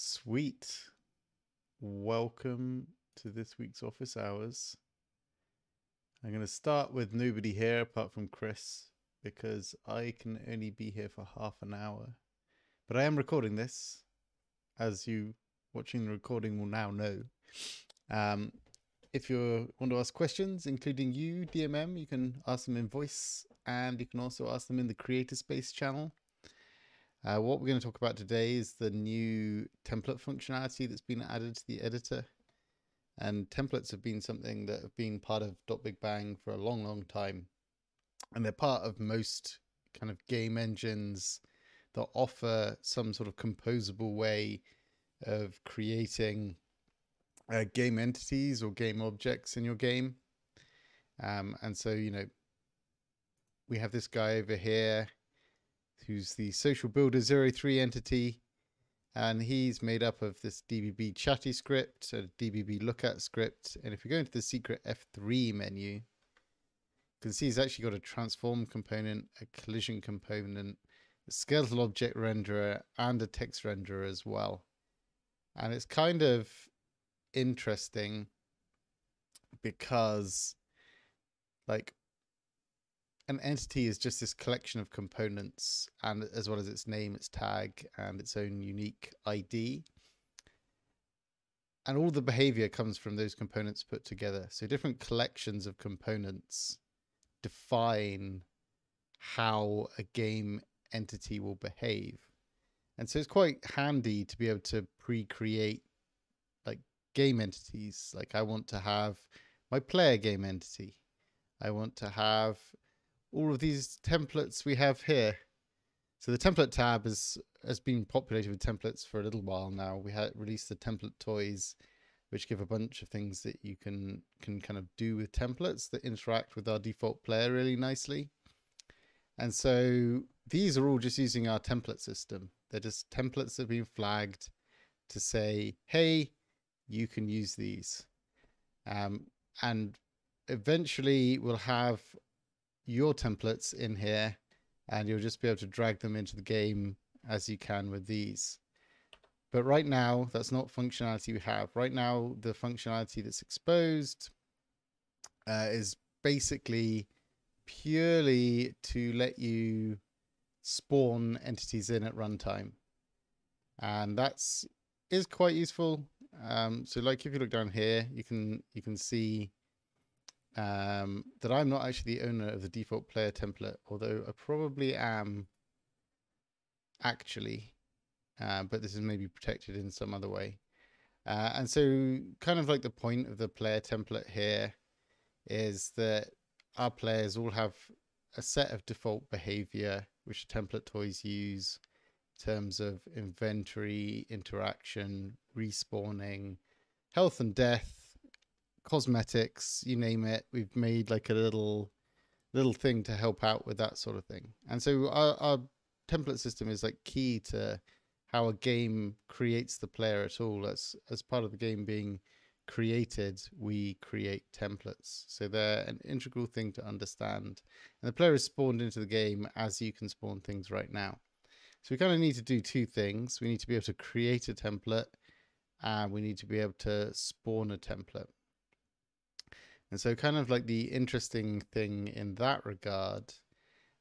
Sweet. Welcome to this week's office hours. I'm going to start with nobody here apart from Chris because I can only be here for half an hour. But I am recording this, as you watching the recording will now know. Um, if you want to ask questions, including you, DMM, you can ask them in voice and you can also ask them in the Creator Space channel. Uh, what we're going to talk about today is the new template functionality that's been added to the editor. And templates have been something that have been part of Big Bang for a long, long time. And they're part of most kind of game engines that offer some sort of composable way of creating uh, game entities or game objects in your game. Um, and so, you know, we have this guy over here who's the social builder 03 entity. And he's made up of this DBB chatty script, a DBB lookat script. And if you go into the secret F3 menu, you can see he's actually got a transform component, a collision component, a skeletal object renderer, and a text renderer as well. And it's kind of interesting because like an entity is just this collection of components and as well as its name its tag and its own unique id and all the behavior comes from those components put together. So different collections of components define how a game entity will behave. And so it's quite handy to be able to pre-create like game entities. Like i want to have my player game entity. I want to have all of these templates we have here. So the template tab is, has been populated with templates for a little while now. We had released the template toys, which give a bunch of things that you can can kind of do with templates that interact with our default player really nicely. And so these are all just using our template system. They're just templates that have been flagged to say, hey, you can use these. Um, and eventually we'll have your templates in here and you'll just be able to drag them into the game as you can with these. But right now, that's not functionality we have. Right now, the functionality that's exposed uh, is basically purely to let you spawn entities in at runtime. And that's is quite useful. Um, so like if you look down here, you can you can see um, that I'm not actually the owner of the default player template, although I probably am actually, uh, but this is maybe protected in some other way. Uh, and so kind of like the point of the player template here is that our players all have a set of default behavior which template toys use in terms of inventory, interaction, respawning, health and death, cosmetics, you name it. We've made like a little little thing to help out with that sort of thing. And so our, our template system is like key to how a game creates the player at all. As as part of the game being created, we create templates. So they're an integral thing to understand. And the player is spawned into the game as you can spawn things right now. So we kind of need to do two things. We need to be able to create a template and we need to be able to spawn a template. And so, kind of like the interesting thing in that regard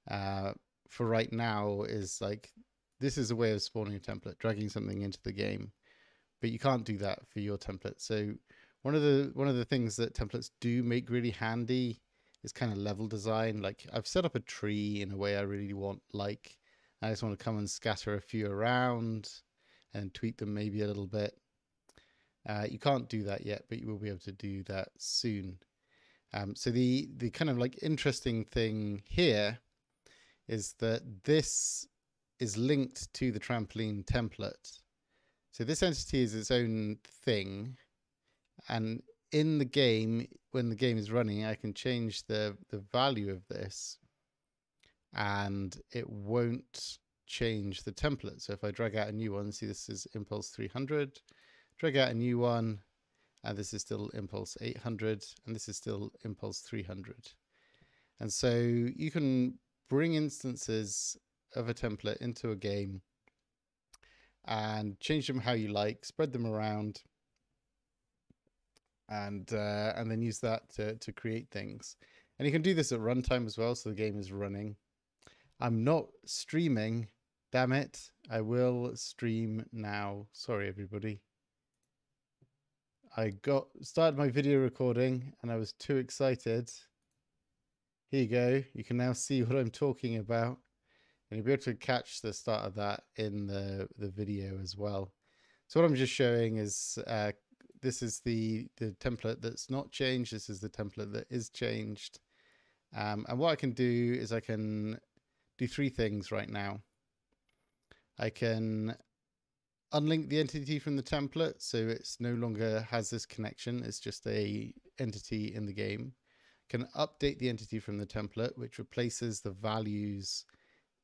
uh, for right now is like this is a way of spawning a template, dragging something into the game, but you can't do that for your template. So, one of the one of the things that templates do make really handy is kind of level design. Like I've set up a tree in a way I really want. Like I just want to come and scatter a few around and tweak them maybe a little bit. Uh, you can't do that yet, but you will be able to do that soon. Um, so the the kind of like interesting thing here is that this is linked to the trampoline template. So this entity is its own thing, and in the game, when the game is running, I can change the the value of this, and it won't change the template. So if I drag out a new one, see this is impulse 300, drag out a new one, and this is still impulse 800 and this is still impulse 300 and so you can bring instances of a template into a game and change them how you like, spread them around, and uh, and then use that to to create things. And you can do this at runtime as well, so the game is running. I'm not streaming. Damn it! I will stream now. Sorry, everybody. I got started my video recording and I was too excited. Here you go. You can now see what I'm talking about. And you'll be able to catch the start of that in the, the video as well. So what I'm just showing is uh, this is the, the template that's not changed. This is the template that is changed. Um, and what I can do is I can do three things right now. I can unlink the entity from the template so it's no longer has this connection. It's just a entity in the game. Can update the entity from the template which replaces the values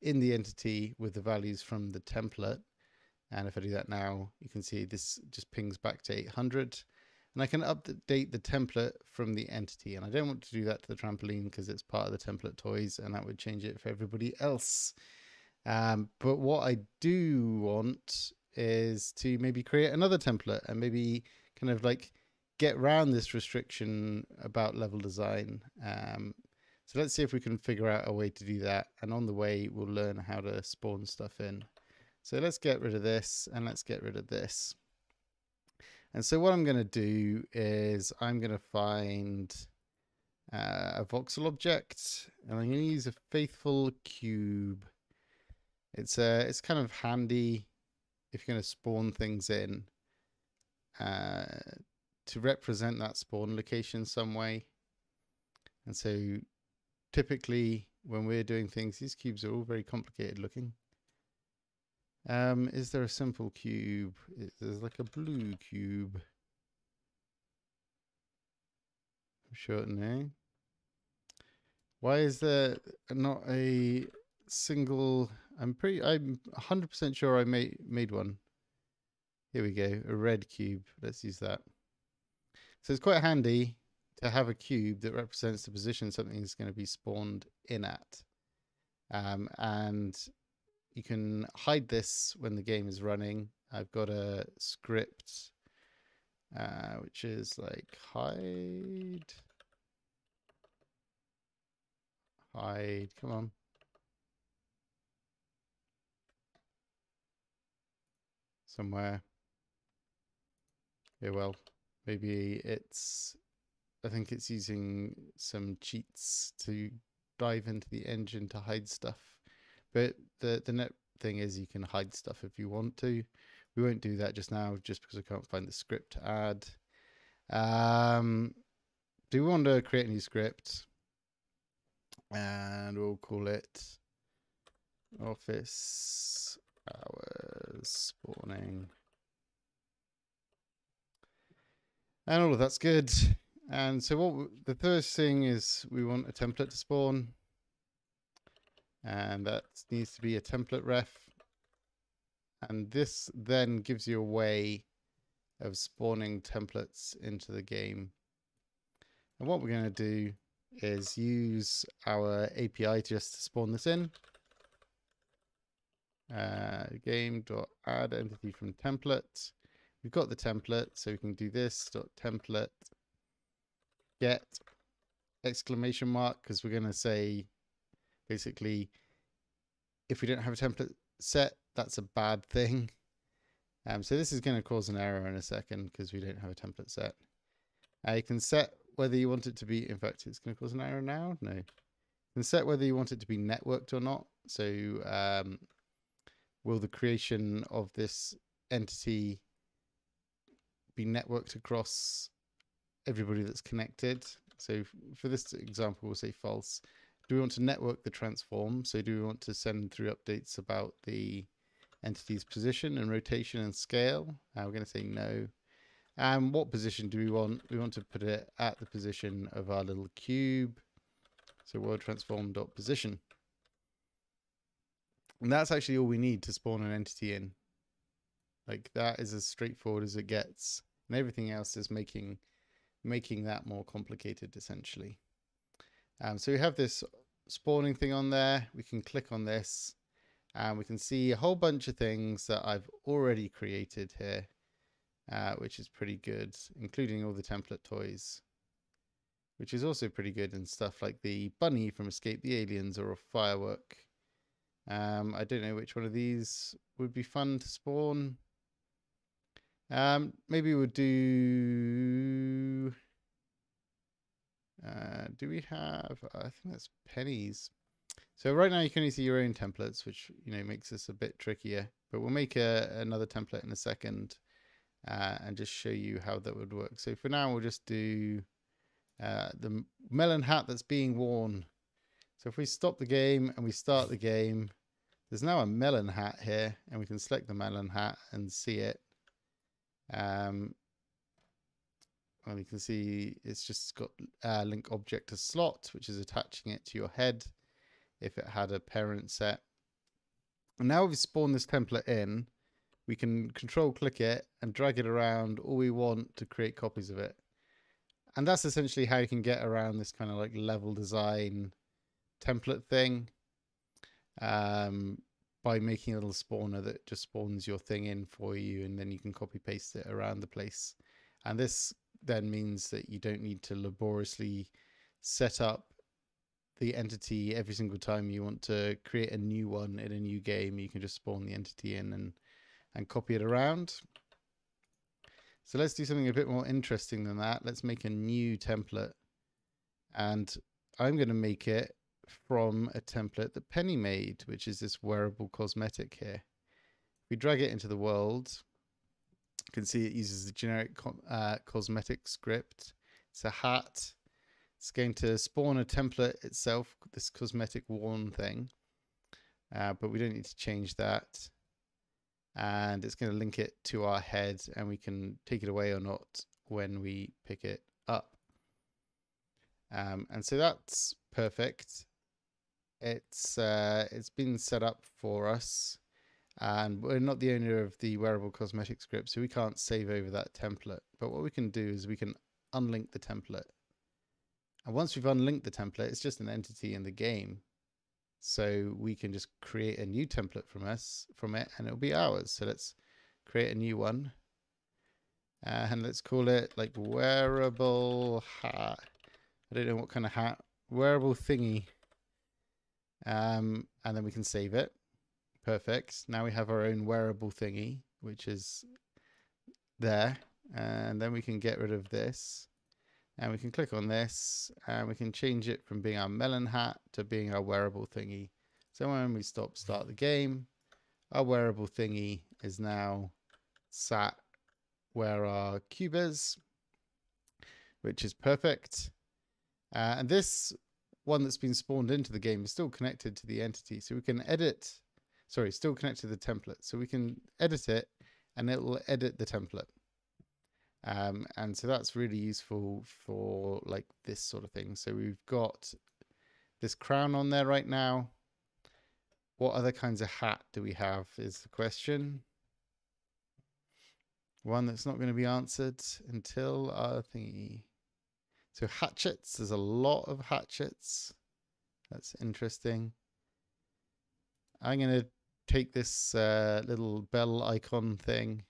in the entity with the values from the template. And if I do that now you can see this just pings back to 800 and I can update the template from the entity. And I don't want to do that to the trampoline because it's part of the template toys and that would change it for everybody else. Um, but what I do want is to maybe create another template and maybe kind of like get around this restriction about level design. Um, so let's see if we can figure out a way to do that. And on the way, we'll learn how to spawn stuff in. So let's get rid of this and let's get rid of this. And so what I'm going to do is I'm going to find uh, a voxel object and I'm going to use a faithful cube. It's uh, it's kind of handy if you're going to spawn things in uh, to represent that spawn location some way. And so typically when we're doing things, these cubes are all very complicated looking. Um, is there a simple cube? There's like a blue cube. I'm sure no. Why is there not a single I'm pretty. I'm 100 percent sure I made made one. Here we go, a red cube. Let's use that. So it's quite handy to have a cube that represents the position something is going to be spawned in at. Um, and you can hide this when the game is running. I've got a script uh, which is like hide, hide, come on. Somewhere. Yeah, well, maybe it's. I think it's using some cheats to dive into the engine to hide stuff. But the the net thing is you can hide stuff if you want to. We won't do that just now, just because I can't find the script to add. Um, do we want to create a new script? And we'll call it Office hours spawning. And all of that's good. And so what the first thing is we want a template to spawn. And that needs to be a template ref. And this then gives you a way of spawning templates into the game. And what we're going to do is use our API just to spawn this in uh, add entity from template. We've got the template, so we can do this dot template get exclamation mark because we're going to say basically if we don't have a template set, that's a bad thing. Um, so this is going to cause an error in a second because we don't have a template set. Uh, you can set whether you want it to be, in fact, it's going to cause an error now. No. You can set whether you want it to be networked or not. So um, will the creation of this entity be networked across everybody that's connected? So for this example, we'll say false. Do we want to network the transform? So do we want to send through updates about the entity's position and rotation and scale? Uh, we're going to say no. And what position do we want? We want to put it at the position of our little cube. So world transform dot position. And that's actually all we need to spawn an entity in. Like that is as straightforward as it gets. And everything else is making making that more complicated essentially. Um, so we have this spawning thing on there. We can click on this And we can see a whole bunch of things that I've already created here, uh, which is pretty good, including all the template toys, which is also pretty good and stuff like the bunny from Escape the Aliens or a firework. Um, I don't know which one of these would be fun to spawn. Um, maybe we'll do uh, do we have, I think that's pennies. So right now you can only see your own templates, which, you know, makes this a bit trickier, but we'll make a, another template in a second uh, and just show you how that would work. So for now, we'll just do uh, the melon hat that's being worn. So if we stop the game and we start the game, there's now a melon hat here and we can select the melon hat and see it. Um, and you can see it's just got uh, link object to slot, which is attaching it to your head if it had a parent set. And now we've spawned this template in, we can control click it and drag it around all we want to create copies of it. And that's essentially how you can get around this kind of like level design template thing um, by making a little spawner that just spawns your thing in for you and then you can copy paste it around the place. And this then means that you don't need to laboriously set up the entity every single time you want to create a new one in a new game. You can just spawn the entity in and, and copy it around. So let's do something a bit more interesting than that. Let's make a new template. And I'm going to make it from a template that Penny made, which is this wearable cosmetic here. We drag it into the world, you can see it uses the generic co uh, cosmetic script. It's a hat. It's going to spawn a template itself, this cosmetic worn thing. Uh, but we don't need to change that. And it's going to link it to our head and we can take it away or not when we pick it up. Um, and so that's perfect. It's uh, it's been set up for us and we're not the owner of the wearable cosmetic script, so we can't save over that template. But what we can do is we can unlink the template. And once we've unlinked the template, it's just an entity in the game. So we can just create a new template from us from it and it'll be ours. So let's create a new one. And let's call it like wearable hat. I don't know what kind of hat. Wearable thingy. Um, and then we can save it. Perfect. Now we have our own wearable thingy, which is there. And then we can get rid of this. And we can click on this and we can change it from being our melon hat to being our wearable thingy. So when we stop start the game, our wearable thingy is now sat where our cube is, which is perfect. Uh, and this one that's been spawned into the game is still connected to the entity. So we can edit sorry, still connected to the template. So we can edit it and it'll edit the template. Um, and so that's really useful for like this sort of thing. So we've got this crown on there right now. What other kinds of hat do we have is the question. One that's not going to be answered until our thingy. So hatchets, there's a lot of hatchets. That's interesting. I'm going to take this uh, little bell icon thing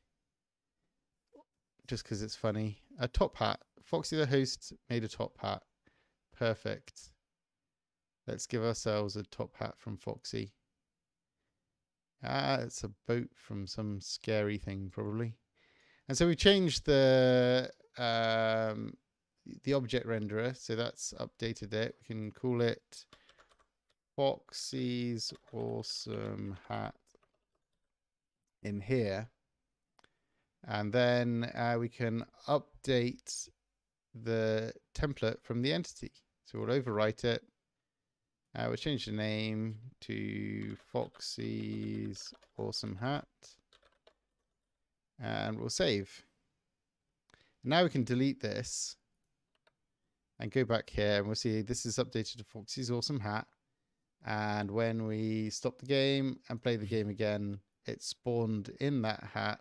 just because it's funny. A top hat. Foxy the host made a top hat. Perfect. Let's give ourselves a top hat from Foxy. Ah, it's a boat from some scary thing, probably. And so we changed the um, the object renderer, so that's updated it. We can call it Foxy's awesome hat in here. And then uh, we can update the template from the entity. So we'll overwrite it. Uh, we'll change the name to Foxy's awesome hat. And we'll save. Now we can delete this and go back here and we'll see this is updated to Foxy's awesome hat. And when we stop the game and play the game again, it spawned in that hat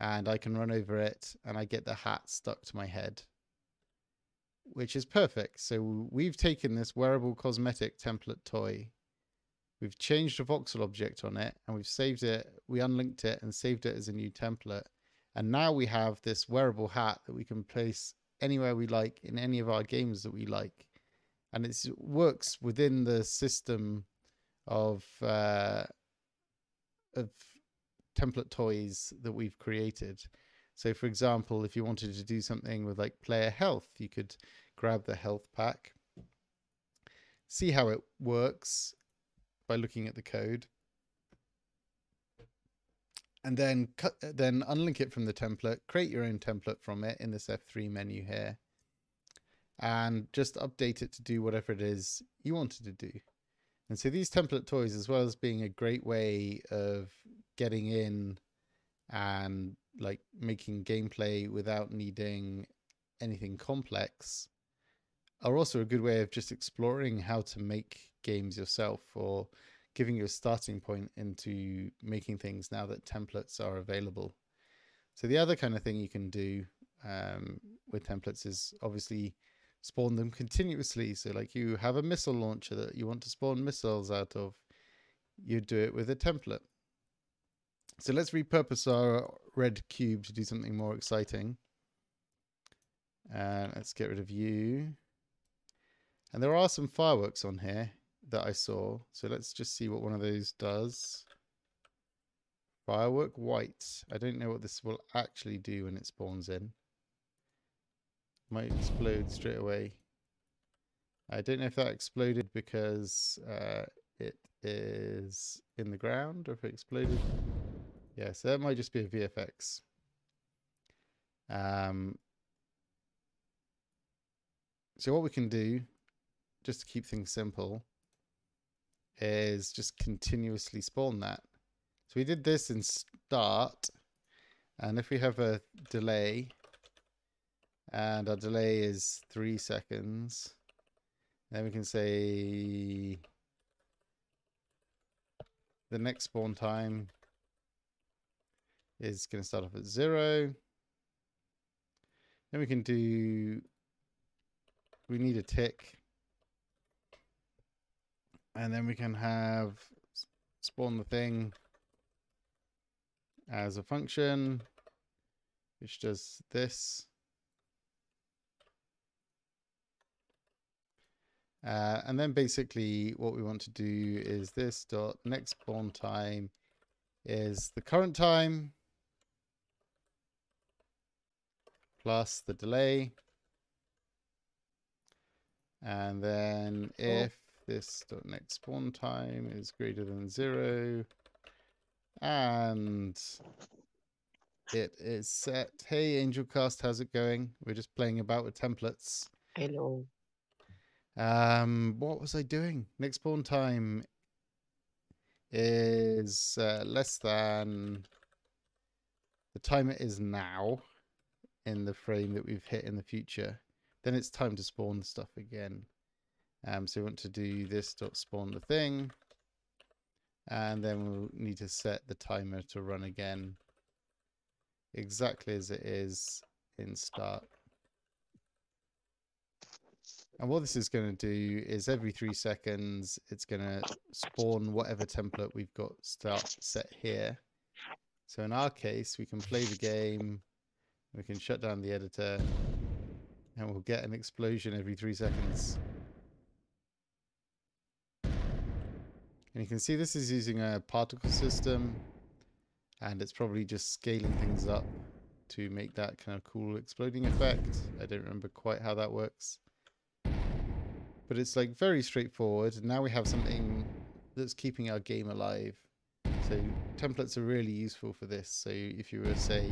and I can run over it and I get the hat stuck to my head, which is perfect. So we've taken this wearable cosmetic template toy We've changed a voxel object on it and we've saved it. We unlinked it and saved it as a new template. And now we have this wearable hat that we can place anywhere we like in any of our games that we like. And it works within the system of uh, of template toys that we've created. So for example, if you wanted to do something with like player health, you could grab the health pack, see how it works by looking at the code, and then cut, uh, then unlink it from the template, create your own template from it in this F3 menu here, and just update it to do whatever it is you wanted to do. And so these template toys, as well as being a great way of getting in and like making gameplay without needing anything complex, are also a good way of just exploring how to make games yourself or giving you a starting point into making things now that templates are available. So the other kind of thing you can do um, with templates is obviously spawn them continuously. So like you have a missile launcher that you want to spawn missiles out of, you do it with a template. So let's repurpose our red cube to do something more exciting. And let's get rid of you. And there are some fireworks on here that I saw. So let's just see what one of those does. Firework white. I don't know what this will actually do when it spawns in might explode straight away. I don't know if that exploded because uh, it is in the ground or if it exploded. Yeah, so that might just be a VFX. Um, so what we can do, just to keep things simple, is just continuously spawn that. So we did this in start, and if we have a delay, and our delay is three seconds. Then we can say the next spawn time is going to start off at zero. Then we can do, we need a tick. And then we can have spawn the thing as a function, which does this. Uh, and then basically what we want to do is this dot next spawn time is the current time plus the delay. And then if this dot next spawn time is greater than zero and it is set. Hey, Angelcast, how's it going? We're just playing about with templates. Hello. Um, what was I doing? Next spawn time is uh, less than the time it is now in the frame that we've hit in the future. Then it's time to spawn stuff again. Um, so we want to do this dot spawn the thing, and then we'll need to set the timer to run again exactly as it is in start. And what this is going to do is every three seconds, it's going to spawn whatever template we've got start set here. So in our case, we can play the game, we can shut down the editor, and we'll get an explosion every three seconds. And you can see this is using a particle system, and it's probably just scaling things up to make that kind of cool exploding effect. I don't remember quite how that works but it's like very straightforward. And now we have something that's keeping our game alive. So templates are really useful for this. So if you were say,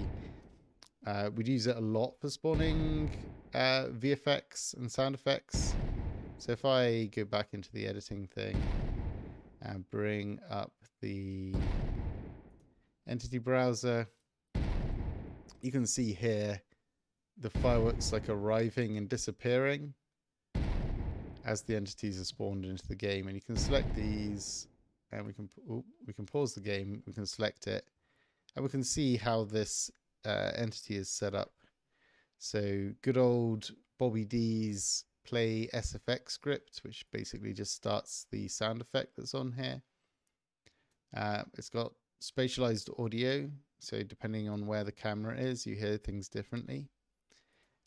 uh, we'd use it a lot for spawning uh, VFX and sound effects. So if I go back into the editing thing and bring up the entity browser, you can see here the fireworks like arriving and disappearing as the entities are spawned into the game. And you can select these and we can we can pause the game we can select it and we can see how this uh, entity is set up. So good old Bobby D's play SFX script which basically just starts the sound effect that's on here Uh, it's got spatialized audio, so depending on where the camera is, you hear things differently.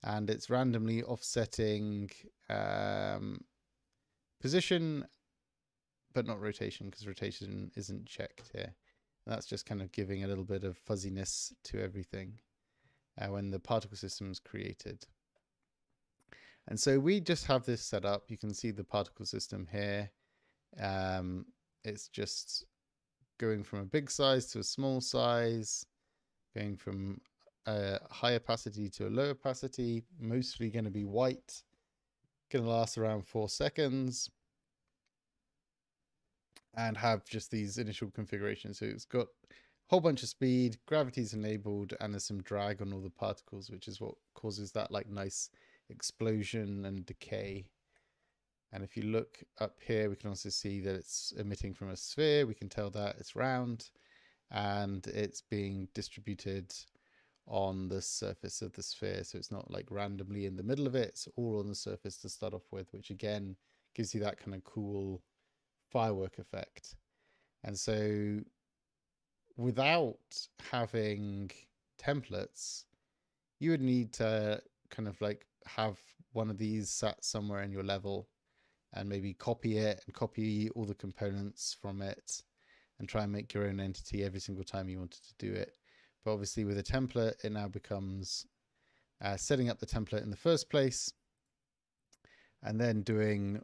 And it's randomly offsetting um, position, but not rotation, because rotation isn't checked here. And that's just kind of giving a little bit of fuzziness to everything uh, when the particle system is created. And so we just have this set up. You can see the particle system here. Um, it's just going from a big size to a small size, going from a high opacity to a low opacity, mostly going to be white, going to last around four seconds, and have just these initial configurations. So it's got a whole bunch of speed, gravity's enabled, and there's some drag on all the particles, which is what causes that like nice explosion and decay. And if you look up here, we can also see that it's emitting from a sphere. We can tell that it's round and it's being distributed on the surface of the sphere. So it's not like randomly in the middle of it. It's all on the surface to start off with, which again gives you that kind of cool firework effect. And so without having templates, you would need to kind of like have one of these sat somewhere in your level and maybe copy it and copy all the components from it and try and make your own entity every single time you wanted to do it. But obviously with a template, it now becomes uh, setting up the template in the first place and then doing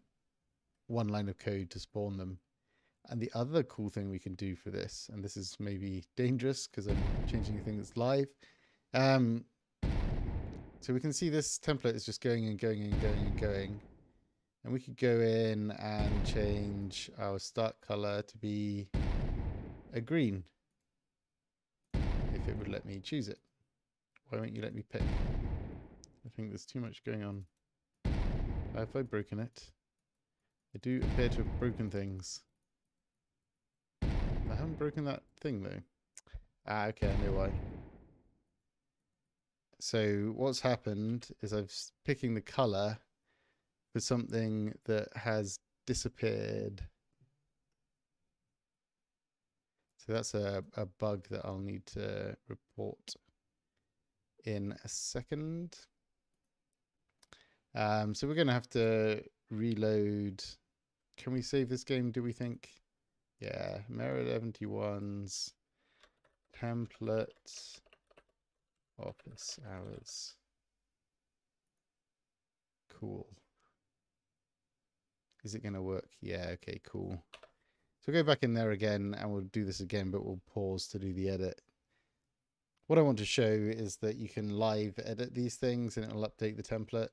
one line of code to spawn them. And the other cool thing we can do for this, and this is maybe dangerous because I'm changing a thing that's live. Um, so we can see this template is just going and going and going and going. And we could go in and change our start color to be a green. If it would let me choose it. Why won't you let me pick? I think there's too much going on. Have I broken it? I do appear to have broken things. I haven't broken that thing though. Ah, okay, I know why. So what's happened is I've picking the color for something that has disappeared. So that's a, a bug that I'll need to report in a second. Um, so we're going to have to reload. Can we save this game, do we think? Yeah, Mirror 71's template office hours. Cool. Is it going to work? Yeah, okay, cool. So we'll go back in there again and we'll do this again, but we'll pause to do the edit. What I want to show is that you can live edit these things and it'll update the template.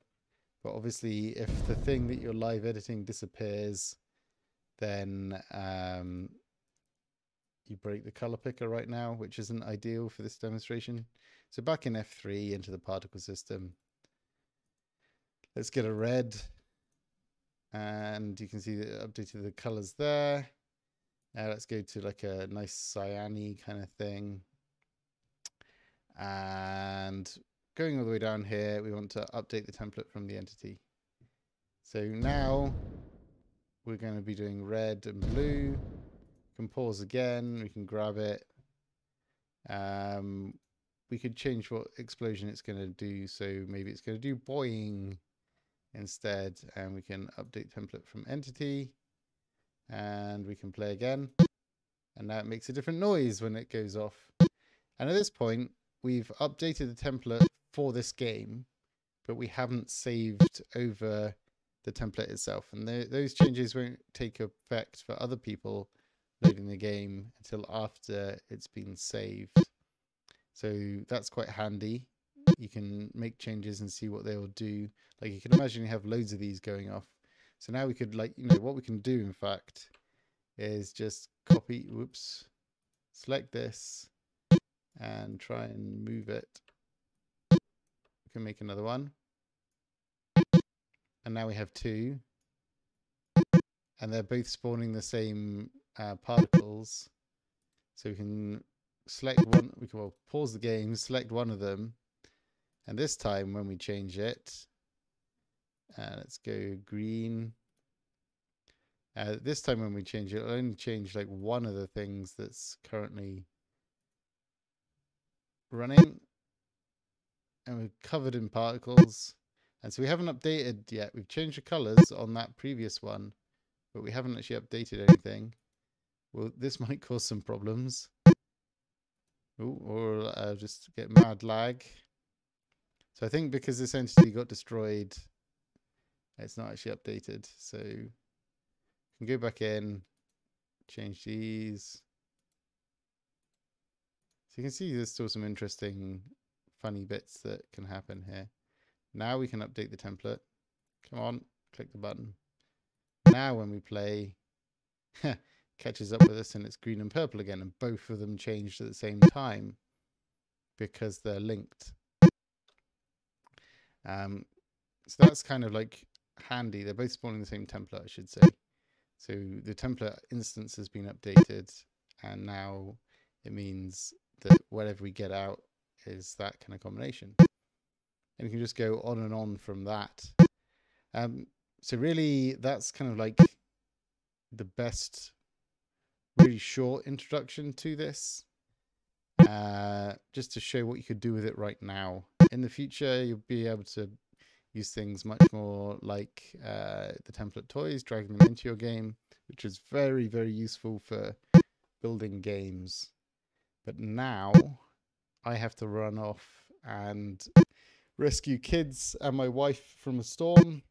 But obviously, if the thing that you're live editing disappears, then um, you break the color picker right now, which isn't ideal for this demonstration. So back in F3 into the particle system, let's get a red and you can see that updated the colors there. Now let's go to like a nice cyany kind of thing. And going all the way down here, we want to update the template from the entity. So now we're going to be doing red and blue. We can pause again. We can grab it. Um, we could change what explosion it's going to do. So maybe it's going to do boing instead and we can update template from entity and we can play again. And now it makes a different noise when it goes off. And at this point we've updated the template for this game but we haven't saved over the template itself. And th those changes won't take effect for other people loading the game until after it's been saved so that's quite handy you can make changes and see what they will do. Like you can imagine you have loads of these going off. So now we could like, you know, what we can do in fact is just copy, whoops, select this and try and move it. We can make another one. And now we have two. And they're both spawning the same uh, particles. So we can select one, we can well, pause the game, select one of them, and this time when we change it, uh, let's go green. Uh, this time when we change it, it'll only change like one of the things that's currently running. And we're covered in particles. And so we haven't updated yet. We've changed the colors on that previous one, but we haven't actually updated anything. Well, this might cause some problems. Ooh, or uh, just get mad lag. So I think because this entity got destroyed, it's not actually updated. So you can go back in, change these. So you can see there's still some interesting funny bits that can happen here. Now we can update the template. Come on, click the button. Now when we play, catches up with us and it's green and purple again and both of them changed at the same time because they're linked. Um, so that's kind of like handy. They're both spawning the same template, I should say. So the template instance has been updated and now it means that whatever we get out is that kind of combination. And you can just go on and on from that. Um, so really that's kind of like the best really short introduction to this, uh, just to show what you could do with it right now. In the future, you'll be able to use things much more like uh, the template toys, dragging them into your game, which is very, very useful for building games. But now I have to run off and rescue kids and my wife from a storm.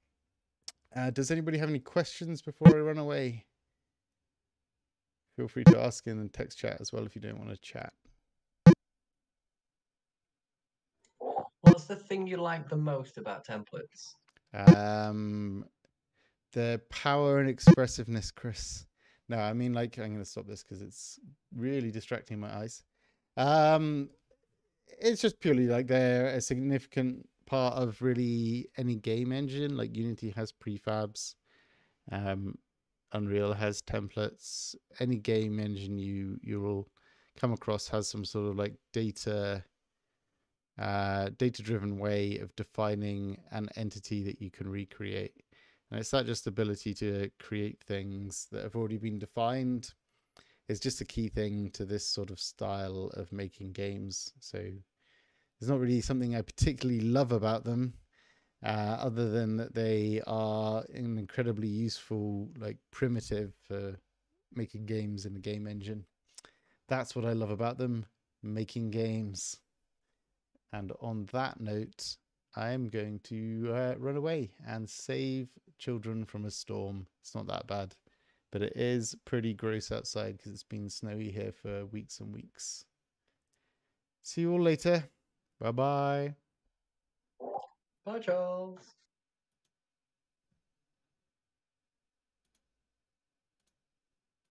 Uh, does anybody have any questions before I run away? Feel free to ask in the text chat as well if you don't want to chat. What's the thing you like the most about templates? Um, the power and expressiveness, Chris. No, I mean, like, I'm going to stop this because it's really distracting my eyes. Um, it's just purely like they're a significant part of really any game engine. Like Unity has prefabs. Um, Unreal has templates. Any game engine you you will come across has some sort of like data uh, data driven way of defining an entity that you can recreate. And it's that just ability to create things that have already been defined is just a key thing to this sort of style of making games. So there's not really something I particularly love about them uh, other than that they are an incredibly useful like primitive for making games in the game engine. That's what I love about them, making games. And on that note, I am going to uh, run away and save children from a storm. It's not that bad, but it is pretty gross outside because it's been snowy here for weeks and weeks. See you all later. Bye bye. Bye, Charles.